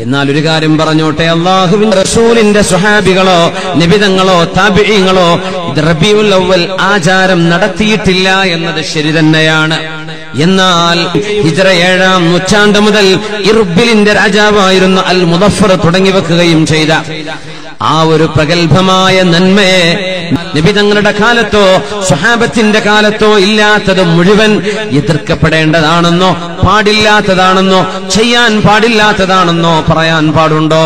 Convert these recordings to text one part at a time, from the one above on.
എന്നാൽ ഒരു കാര്യം പറഞ്ഞോട്ടെ അള്ളാഹുവിന്റെ റസൂലിന്റെ സുഹാബികളോ നിബിതങ്ങളോ താപിയങ്ങളോ റബിയുൽ അവൽ ആചാരം നടത്തിയിട്ടില്ല എന്നത് ശരി തന്നെയാണ്. എന്നാൽ ഹിജറ ഏഴാം നൂറ്റാണ്ട് മുതൽ ഇർബിലിന്റെ രാജാവായിരുന്ന അൽ മുദഫർ തുടങ്ങി വെക്കുകയും ചെയ്ത ആ ഒരു പ്രഗത്ഭമായ നന്മയെ നിബിതങ്ങളുടെ കാലത്തോ സ്വഹാബത്തിന്റെ കാലത്തോ ഇല്ലാത്തത് മുഴുവൻ എതിർക്കപ്പെടേണ്ടതാണെന്നോ പാടില്ലാത്തതാണെന്നോ ചെയ്യാൻ പാടില്ലാത്തതാണെന്നോ പറയാൻ പാടുണ്ടോ?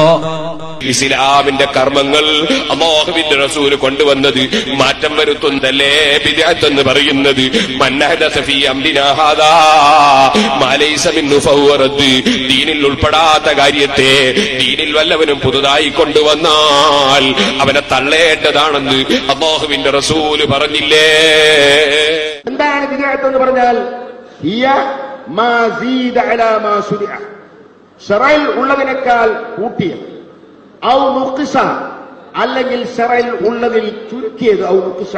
ഇസ്ലാമിന്റെ കർമ്മങ്ങൾ അള്ളാഹുവിന്റെ റസൂൽ കൊണ്ടുവന്നത് മാറ്റം വരുത്തുന്നല്ലേ? എന്ന് പറയുന്നത് ദീനിൽ ഉൾപ്പെടാത്ത കാര്യത്തെ ദീനിൽ വല്ലവനും പുതുതായി കൊണ്ടുവന്നാൽ അവനെ തള്ളേണ്ടതാണെന്ന് അള്ളാഹുവിന്റെ റസൂൽ പറഞ്ഞില്ലേ എന്താണ് എന്ന് പറഞ്ഞാൽ. ഷറയിൽ ഉള്ളതിനേക്കാൾ കൂട്ടിയത് ഔ നുക്കിസ അല്ലെങ്കിൽ ഷറയിൽ ഉള്ളതിൽ ചുരുക്കിയത് ഔ നുക്കിസ.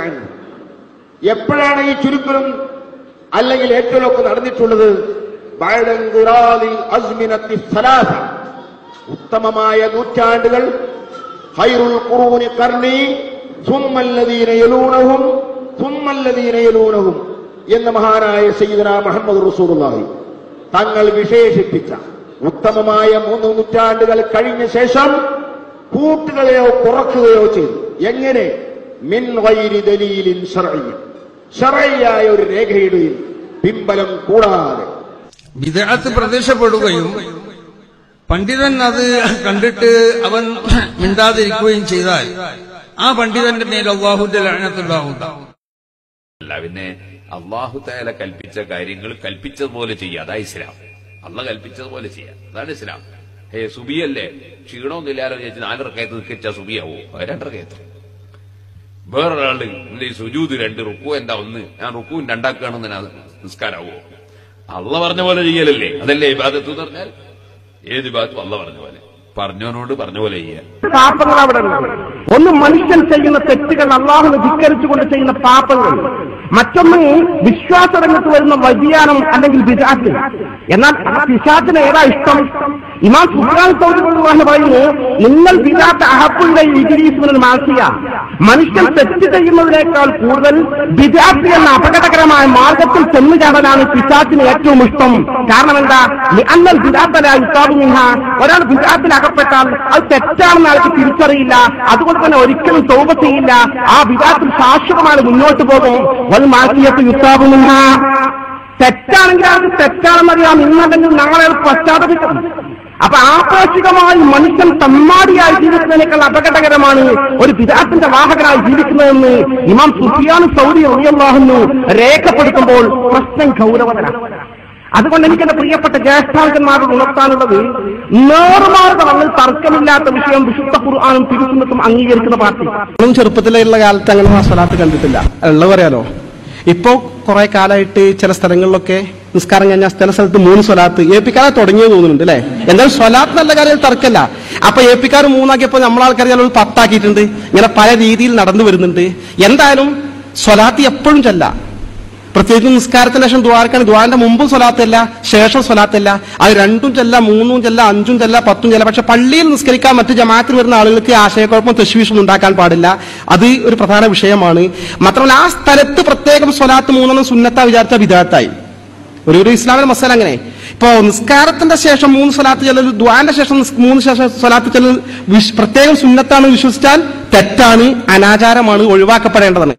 എപ്പോഴാണ് ഈ ചുരുക്കലും അല്ലെങ്കിൽ ഏറ്റവും ഒക്കെ നടന്നിട്ടുള്ളത്. ഉത്തമമായ നൂറ്റാണ്ടുകൾ ഖൈറുൽ ഖുറൂനി ഖർനി സുമ്മല്ലദീന യലൂനഹും സുമ്മല്ലദീന യലൂനഹും എന്ന മഹാനായ സയ്യിദന മുഹമ്മദ് റസൂലുള്ളാഹി. തങ്ങൾ വിശേഷിപ്പിച്ച ഉത്തമമായ മൂന്ന് നൂറ്റാണ്ടുകൾ കഴിഞ്ഞ ശേഷം കൂട്ടുകയോ കുറക്കുകയോ ചെയ്തു. എങ്ങനെ? മിൻ വൈരി ദലീലിൻ ശറയ്യായ ഒരു രേഖയുടെയും പിമ്പലം കൂടാതെ വിദേഹത്ത് പ്രത്യക്ഷപ്പെടുകയും പണ്ഡിതൻ അത് കണ്ടിട്ട് അവൻ മിണ്ടാതിരിക്കുകയും ചെയ്താൽ ആ പണ്ഡിതന്റെ മേൽ അള്ളാഹുന്റെ ലعنത്തുണ്ടാവുക അല്ല പിന്നെ അള്ളാഹു തല കൽപ്പിച്ച കാര്യങ്ങൾ കൽപ്പിച്ചതുപോലെ ചെയ്യുക അതാ ഇസ്ലാം. അള്ള കൽപ്പിച്ചതുപോലെ ചെയ്യുക അതാണ് ഇസ്ലാം. ഹേ സുബിയല്ലേ? ക്ഷീണമൊന്നുമില്ലാലോ ചോദിച്ചാൽ നാലിറക്കയത്ത് നിൽക്കിച്ച സുബിയാവോ? രണ്ടിറക്കയത്ത് വേറൊരാൾ എന്റെ ഈ സുജൂത് രണ്ട് റുക്കു എന്താ ഒന്ന്? ഞാൻ റുക്കുവും രണ്ടാക്കുകയാണെന്ന് നിസ്കാരാവോ? അള്ള പറഞ്ഞ പോലെ ചെയ്യലല്ലേ? അതല്ലേ ഇബാദത്ത് എന്ന് പറഞ്ഞാൽ? ഏത് ഇബാദത്തും അല്ല പറഞ്ഞ പോലെ. പറഞ്ഞവനോട് പറഞ്ഞ പോലെ ചെയ്യുക. പാപങ്ങൾ അവിടെ ഉണ്ട്. ഒന്ന് മനുഷ്യൻ ചെയ്യുന്ന തെറ്റുകൾ അള്ളാഹു ധിക്കരിച്ചുകൊണ്ട് ചെയ്യുന്ന പാപങ്ങൾ. മറ്റൊന്ന് വിശ്വാസ രംഗത്ത് വരുന്ന വ്യതിയാനം അല്ലെങ്കിൽ വിരാറ്റ് എന്നാൽ ആ പിശാച്ചിന് ഏതാ ഇഷ്ടം? ഇമാൻ സുഹാൻ സൗദികൾ പറയുന്നു നിങ്ങൾ വിരാട്ട് അഹപ്പുന്റെ ഇഗിരീസിന് മാസിയ മനുഷ്യൻ തെറ്റ് ചെയ്യുന്നതിനേക്കാൾ കൂടുതൽ വിദ്യാർത്ഥി എന്ന അപകടകരമായ മാർഗത്തിൽ ചെന്നു ചാടാനാണ് പിശാച്ചിന് ഏറ്റവും ഇഷ്ടം. കാരണം എന്താ? അന്നൽ വിദാത്തല ഇത്താവുമില്ല ഒരാൾ വിദാത്തിൽ അകപ്പെട്ടാൽ അത് തെറ്റാണെന്ന് അയാൾക്ക് തിരിച്ചറിയില്ല. അതുകൊണ്ട് തന്നെ ഒരിക്കലും തോപ ചെയ്യില്ല. ആ വിവാഹത്തിൽ ശാശ്വതമായി മുന്നോട്ട് പോകും. വൽ മാറ്റിയത്ത് യുത്താവുമില്ല തെറ്റാണെങ്കിൽ അത് തെറ്റാണെന്നറിയാം ഇന്നല്ലെങ്കിൽ നാളെ അത് പശ്ചാത്തപിക്കും. അപ്പൊ ആപേക്ഷികമായി മനുഷ്യൻ തമ്മാടിയായി ജീവിക്കുന്നതിനേക്കാൾ അപകടകരമാണ് ഒരു പിതാത്തിന്റെ വാഹകനായി ജീവിക്കുന്നതെന്ന് ഇമാം സുഫിയാൻ സൗദി അറിയാഹുന്നു രേഖപ്പെടുത്തുമ്പോൾ പ്രശ്നം ഗൗരവതരാണ്. അതുകൊണ്ട് എനിക്ക് എന്റെ പ്രിയപ്പെട്ട ജ്യേഷ്ഠാങ്കന്മാരോട് ഉണർത്താനുള്ളത് നേർമാർഗം അന്ന് തർക്കമില്ലാത്ത വിഷയം വിശുദ്ധ ഖുർആാനും തിരുസുന്നത്തും അംഗീകരിക്കുന്ന പാർട്ടി. നമ്മളും ചെറുപ്പത്തിലുള്ള കാലത്ത് അങ്ങനെ ആ കണ്ടിട്ടില്ല. ഉള്ളത് പറയാലോ? ഇപ്പോ കുറെ കാലമായിട്ട് ചില സ്ഥലങ്ങളിലൊക്കെ നിസ്കാരം കഴിഞ്ഞാൽ ചില സ്ഥലത്ത് മൂന്ന് സ്വലാത്ത് ഏപ്പിക്കാരെ തുടങ്ങിയത് തോന്നുന്നുണ്ട് അല്ലെ? എന്തായാലും സ്വലാത്ത് നല്ല കാര്യം തർക്കല്ല. അപ്പൊ ഏപ്പിക്കാർ മൂന്നാക്കിയപ്പോ നമ്മളാൾക്കാർ ചിലപ്പോൾ പത്താക്കിയിട്ടുണ്ട്. ഇങ്ങനെ പല രീതിയിൽ നടന്നു വരുന്നുണ്ട്. എന്തായാലും സ്വലാത്ത് എപ്പോഴും ചെല്ല. പ്രത്യേകിച്ച് നിസ്കാരത്തിന് ശേഷം ദ്വാരക്കാണ് ദ്വാരന്റെ മുമ്പും സ്വലാത്തല്ല ശേഷം സ്വലാത്തല്ല. അത് രണ്ടും ചെല്ല മൂന്നും ചെല്ല അഞ്ചും ചെല്ല പത്തും ചെല്ല. പക്ഷെ പള്ളിയിൽ നിസ്കരിക്കാൻ മറ്റ് ജമാഅത്തിൽ വരുന്ന ആളുകൾക്ക് ആശയക്കുഴപ്പം തെശ്വീഷൊന്നും ഉണ്ടാക്കാൻ പാടില്ല. അത് ഒരു പ്രധാന വിഷയമാണ്. മാത്രമല്ല ആ സ്ഥലത്ത് പ്രത്യേകം സ്വലാത്ത് മൂന്നെണ്ണം സുന്നത്ത വിചാരിച്ച വിധാത്തായി ഒരു ഒരു ഇസ്ലാമിലെ മസാല അങ്ങനെ. ഇപ്പോ നിസ്കാരത്തിന്റെ ശേഷം മൂന്ന് സ്വലാത്ത് ചെല്ലൽ ദ്വാന്റെ ശേഷം മൂന്ന് ശേഷം സ്വലാത്ത് ചെല്ലൽ പ്രത്യേകം സുന്നത്താണ് വിശ്വസിച്ചാൽ തെറ്റാണ് അനാചാരമാണ് ഒഴിവാക്കപ്പെടേണ്ടതാണ്.